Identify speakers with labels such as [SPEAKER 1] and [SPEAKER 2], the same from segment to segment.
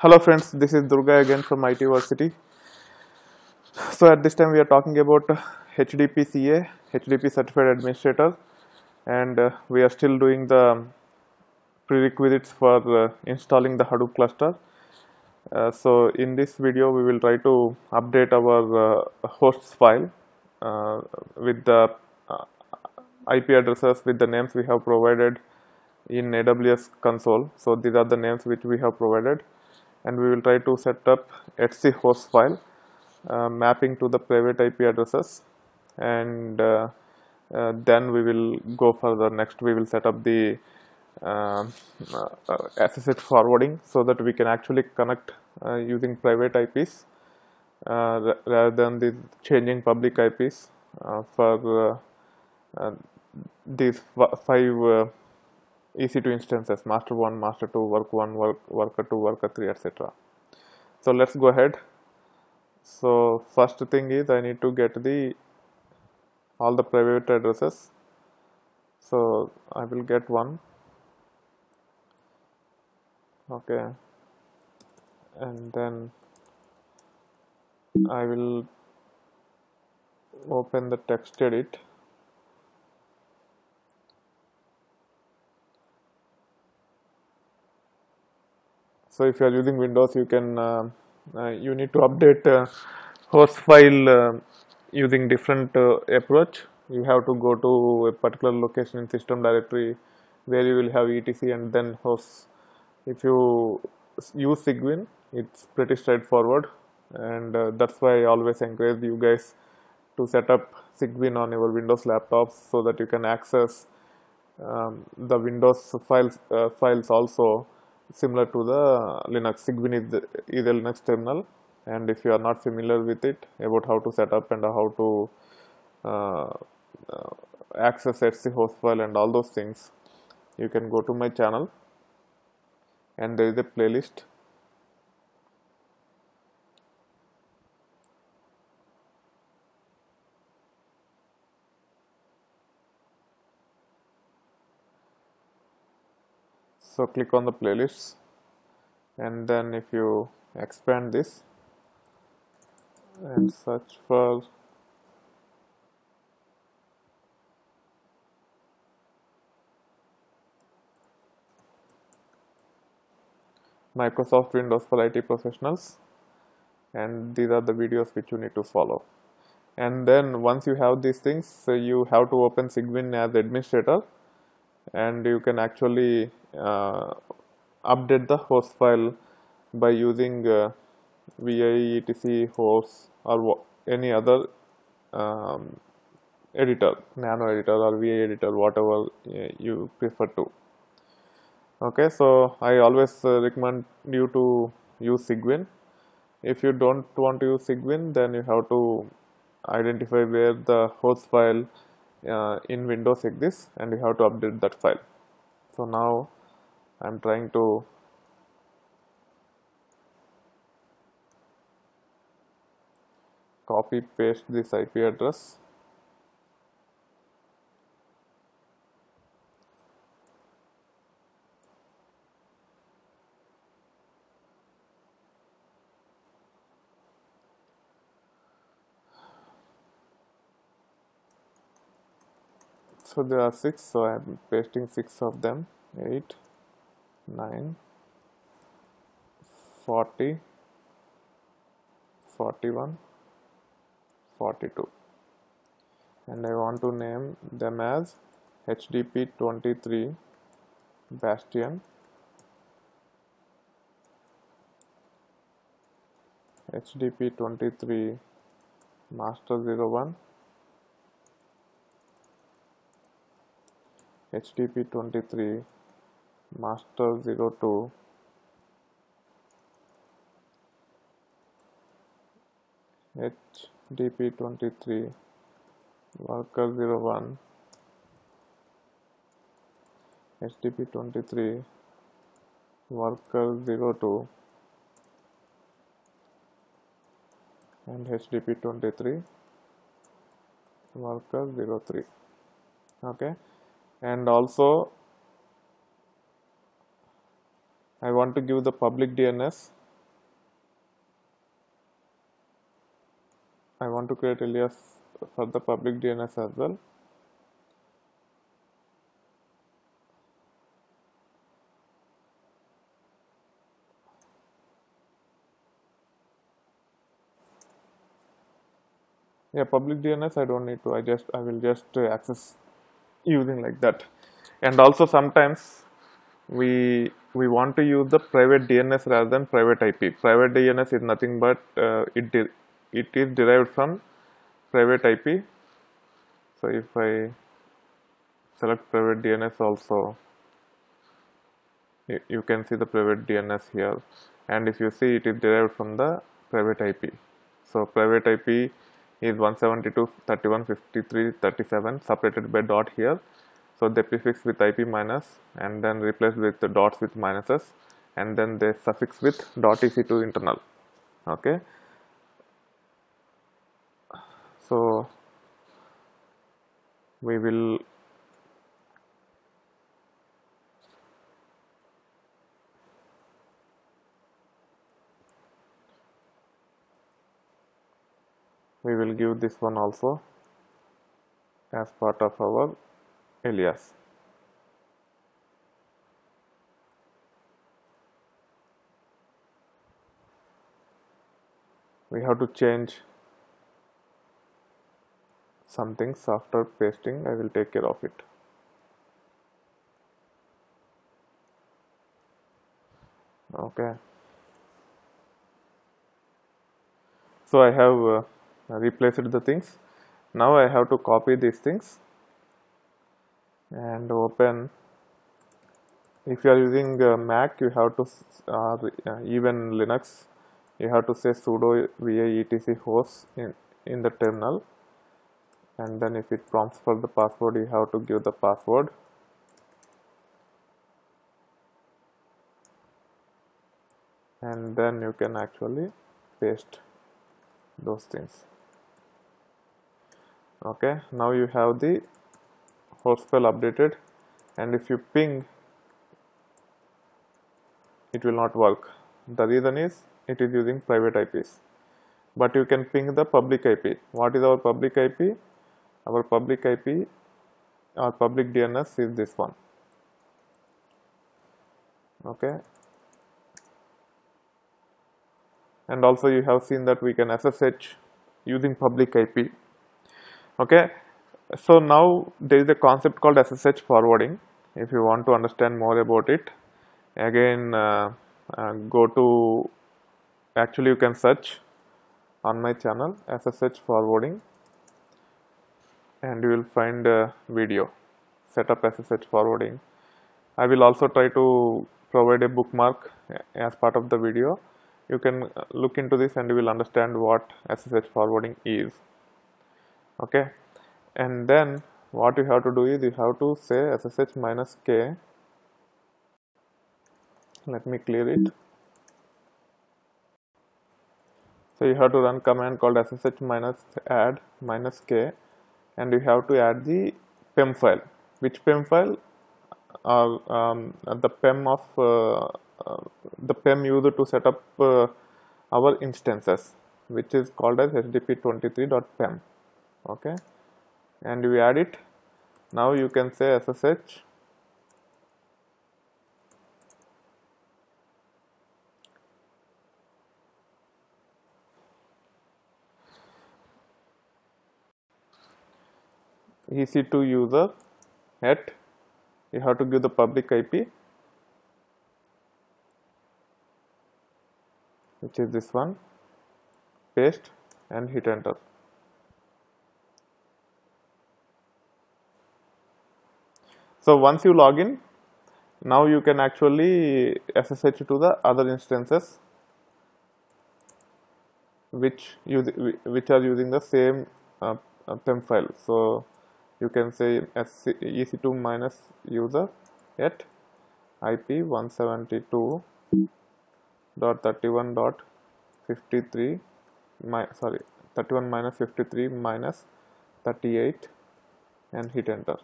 [SPEAKER 1] Hello friends, this is Durga again from ITversity. So at this time we are talking about HDP CA, HDP Certified Administrator and uh, we are still doing the prerequisites for uh, installing the Hadoop cluster. Uh, so in this video we will try to update our uh, hosts file uh, with the uh, IP addresses with the names we have provided in AWS console. So these are the names which we have provided and we will try to set up etc host file uh, mapping to the private IP addresses. And uh, uh, then we will go further next we will set up the uh, uh, SSH forwarding so that we can actually connect uh, using private IPs uh, rather than the changing public IPs uh, for uh, uh, these five uh, EC2 instances master 1 master 2 work 1 work worker 2 worker 3 etc so let's go ahead. So first thing is i need to get the all the private addresses. So i will get one. Okay. And then i will open the text edit so if you are using windows you can uh, uh, you need to update uh, host file using different approach. You have to go to a particular location in system directory where you will have etc and then host if you use cygwin it's pretty straightforward. And uh, that's why i always encourage you guys to set up cygwin on your windows laptops so that you can access um, the Windows files uh, files also similar to the Linux. Cygwin is, is a Linux terminal, and if you are not familiar with it about how to set up and how to uh, uh, access etc host file and all those things, you can go to my channel, and there is a playlist. So click on the playlists. And then if you expand this and search for Microsoft Windows for IT professionals. And these are the videos which you need to follow. And then once you have these things so you have to open Cygwin as administrator and you can actually uh, update the host file by using uh, vi etc host or any other um, editor nano editor or vi editor whatever uh, you prefer to. Okay so i always uh, recommend you to use cygwin if you don't want to use cygwin then you have to identify where the host file uh, in windows like this and you have to update that file. So now i'm trying to copy paste this ip address so there are six so i'm pasting six of them. 8 9 40 41 42 and i want to name them as hdp 23 bastion hdp 23 master 01 HDP 23 master 02 HDP 23 worker 01 HDP 23 worker 02 and HDP 23 worker 03 okay and also I want to give the public DNS I want to create alias for the public DNS as well. Yeah public DNS I don't need to. I just I will just uh, access using like that. And also sometimes we we want to use the private DNS rather than private IP private DNS is nothing but uh, it it is derived from private IP so if I select private DNS also you, you can see the private DNS here. And if you see it is derived from the private IP so private IP is 172.31.53.37 separated by dot here. So they prefix with IP minus and then replace with the dots with minuses and then they suffix with dot EC2 internal. Okay. So we will we will give this one also as part of our alias we have to change some things after pasting. I will take care of it. Okay. So I have uh, replaced the things. Now I have to copy these things and open. If you are using uh, Mac you have to uh, even Linux you have to say sudo vi etc host in, in the terminal. And then if it prompts for the password you have to give the password. And then you can actually paste those things okay now you have the host file updated and if you ping it will not work. The reason is it is using private IPs but you can ping the public IP what is our public IP our public IP our public DNS is this one. Okay. And also you have seen that we can SSH using public IP okay? So now there is a concept called SSH forwarding if you want to understand more about it. Again uh, uh, go to actually you can search on my channel SSH forwarding and you will find a video setup SSH forwarding. I will also try to provide a bookmark as part of the video. You can uh, look into this and you will understand what SSH forwarding is okay? And then what you have to do is you have to say SSH minus k. Let me clear it. So you have to run command called ssh minus add minus k. And you have to add the pem file. Which pem file? Uh, um, the pem of uh, uh, the PEM user to set up uh, our instances which is called as hdp23.pem okay. And we add it. Now you can say ssh ec2 user at you have to give the public ip which is this one. Paste and hit enter so once you log in now you can actually SSH to the other instances which use which are using the same uh, uh PEM file. So you can say ec2 minus user at ip 172 dot 31 dot 53 my sorry 31 minus 53 minus 38 and hit enter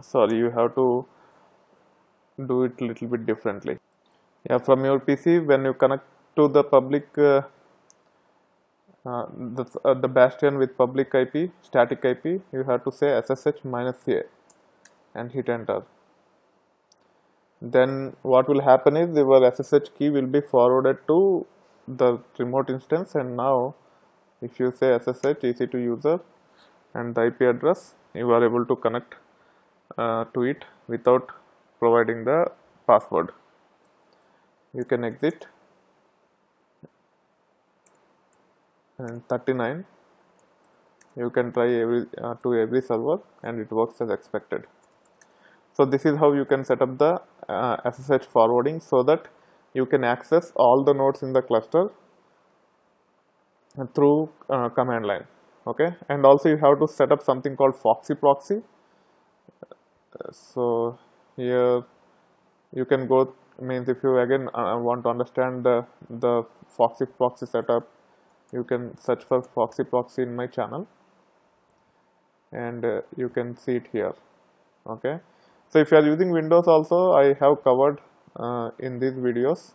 [SPEAKER 1] sorry you have to do it a little bit differently. Yeah from your pc when you connect to the public uh, uh, the, uh, the bastion with public ip static ip you have to say ssh minus a and hit enter. Then what will happen is your ssh key will be forwarded to the remote instance and now if you say ssh ec2 user and the ip address you are able to connect uh, to it without providing the password. You can exit. And 39 you can try every uh, to every server and it works as expected. So this is how you can set up the uh, SSH forwarding so that you can access all the nodes in the cluster through uh, command line. Okay? And also you have to set up something called foxy proxy so here you can go means if you again uh, want to understand the the foxy proxy setup you can search for foxy proxy in my channel. And uh, you can see it here. Okay? So if you are using windows also i have covered uh, in these videos.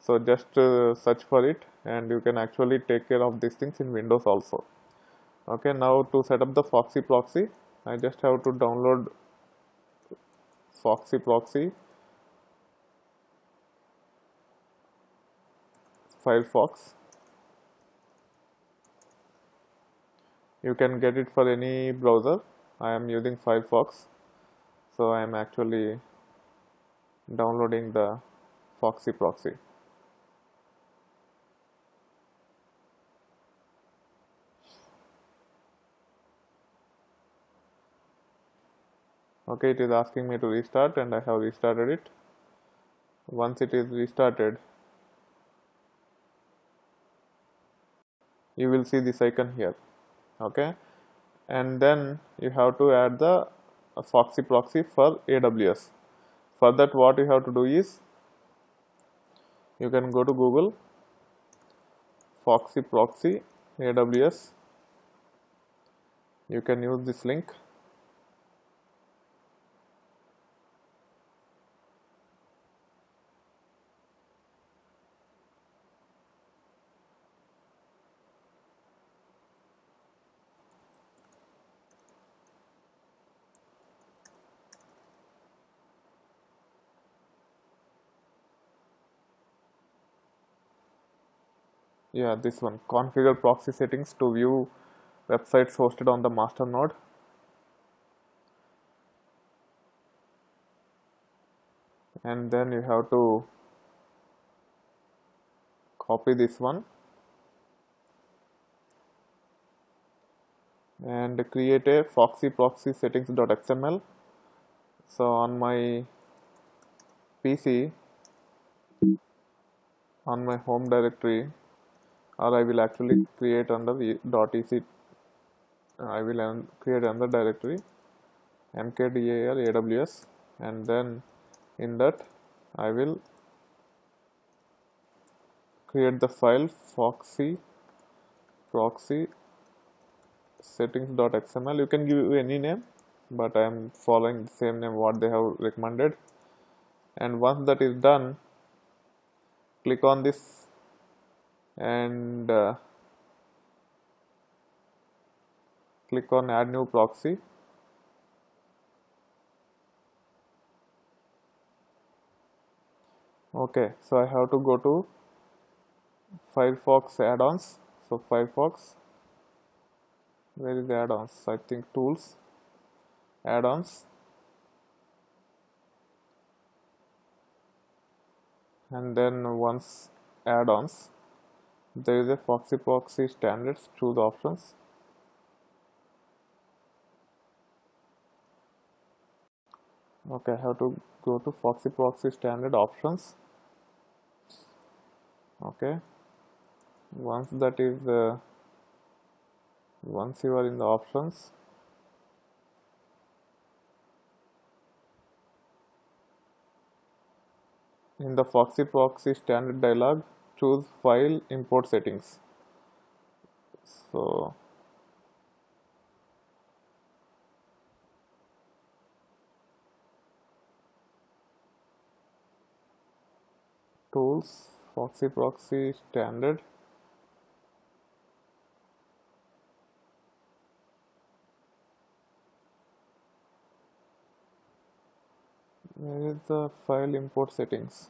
[SPEAKER 1] So just uh, search for it and you can actually take care of these things in windows also. Okay? Now to set up the foxy proxy i just have to download foxy proxy. Firefox. You can get it for any browser. I am using Firefox. So I am actually downloading the Foxy proxy okay it is asking me to restart and I have restarted it. Once it is restarted you will see this icon here. Okay? And then you have to add the foxy proxy for aws for that what you have to do is you can go to google foxy proxy aws you can use this link yeah this one. Configure proxy settings to view websites hosted on the master node. And then you have to copy this one. And create a foxy proxy settings.xml so on my PC on my home directory or I will actually create under the .ec uh, I will create another directory mkdir aws and then in that I will create the file foxy proxy settings.xml you can give any name but I am following the same name what they have recommended. And once that is done click on this and uh, click on add new proxy. Okay so I have to go to Firefox add-ons. So Firefox where is the add-ons? I think tools add-ons. And then once add-ons there is a foxy proxy standards choose options. Okay I have to go to foxy proxy standard options. Okay. Once that is uh, once you are in the options. In the foxy proxy standard dialog choose file import settings. So tools foxy proxy standard. Where is the file import settings?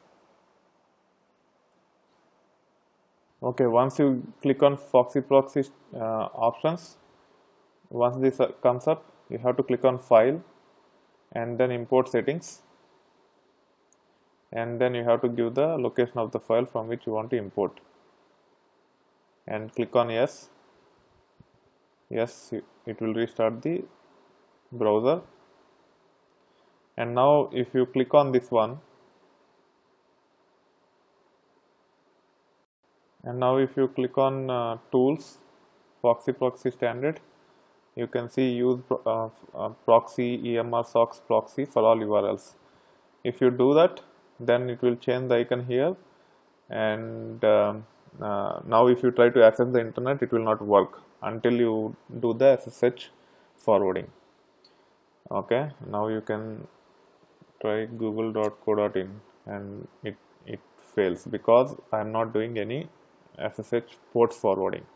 [SPEAKER 1] Okay once you click on foxy proxy uh, options once this uh, comes up you have to click on file and then import settings. And then you have to give the location of the file from which you want to import. And click on yes. Yes it will restart the browser. And now if you click on this one and now if you click on uh, tools foxy proxy standard you can see use uh, uh, proxy emr socks proxy for all urls if you do that then it will change the icon here. And um, uh, now if you try to access the internet it will not work until you do the ssh forwarding. Okay now you can try google.co.in and it it fails because I am not doing any SSH port forwarding.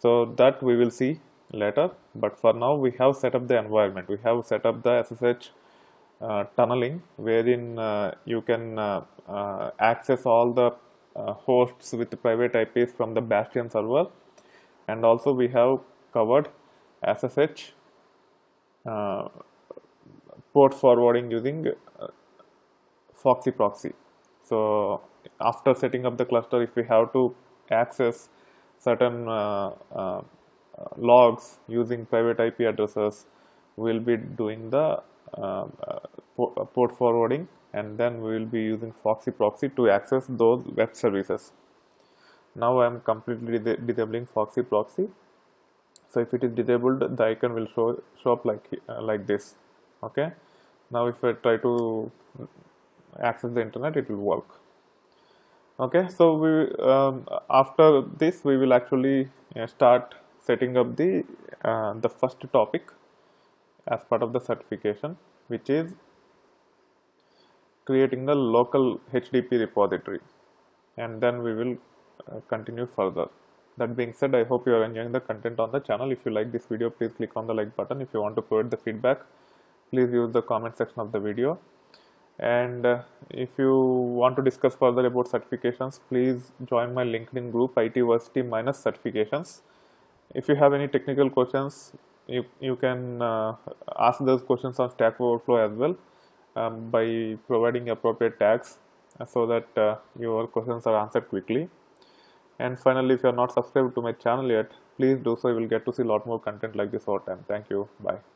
[SPEAKER 1] So that we will see later but for now we have set up the environment. We have set up the SSH uh, tunneling wherein uh, you can uh, uh access all the uh, hosts with private IPs from the Bastion server. And also we have covered SSH uh, port forwarding using Foxy proxy. So after setting up the cluster, if we have to access certain uh, uh, logs using private IP addresses, we'll be doing the uh, port forwarding and then we will be using Foxy proxy to access those web services. Now I am completely disabling Foxy proxy. So if it is disabled, the icon will show show up like uh, like this. Okay. Now if I try to access the internet, it will work. Okay. So we um, after this we will actually uh, start setting up the uh, the first topic as part of the certification, which is creating the local HDP repository and then we will uh, continue further. That being said, I hope you are enjoying the content on the channel. If you like this video, please click on the like button. If you want to provide the feedback, please use the comment section of the video. And uh, if you want to discuss further about certifications, please join my LinkedIn group ITversity minus certifications. If you have any technical questions, you, you can uh, ask those questions on Stack Overflow as well um, by providing appropriate tags uh, so that uh, your questions are answered quickly. And finally, if you are not subscribed to my channel yet, please do so. You will get to see a lot more content like this over time. Thank you. Bye.